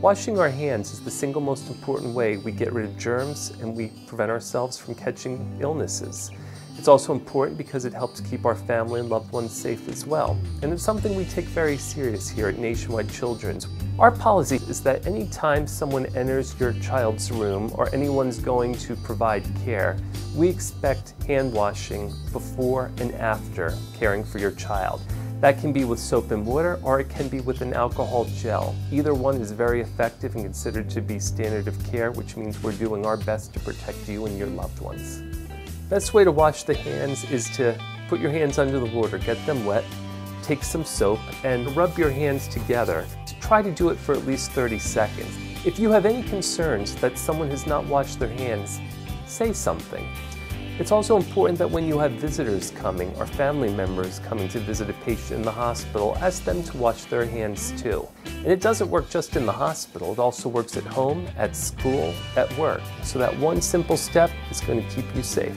Washing our hands is the single most important way we get rid of germs and we prevent ourselves from catching illnesses. It's also important because it helps keep our family and loved ones safe as well. And it's something we take very serious here at Nationwide Children's. Our policy is that anytime someone enters your child's room or anyone's going to provide care, we expect hand washing before and after caring for your child. That can be with soap and water or it can be with an alcohol gel. Either one is very effective and considered to be standard of care, which means we're doing our best to protect you and your loved ones. Best way to wash the hands is to put your hands under the water, get them wet, take some soap and rub your hands together. Try to do it for at least 30 seconds. If you have any concerns that someone has not washed their hands, say something. It's also important that when you have visitors coming or family members coming to visit a patient in the hospital, ask them to wash their hands too. And it doesn't work just in the hospital, it also works at home, at school, at work. So that one simple step is going to keep you safe.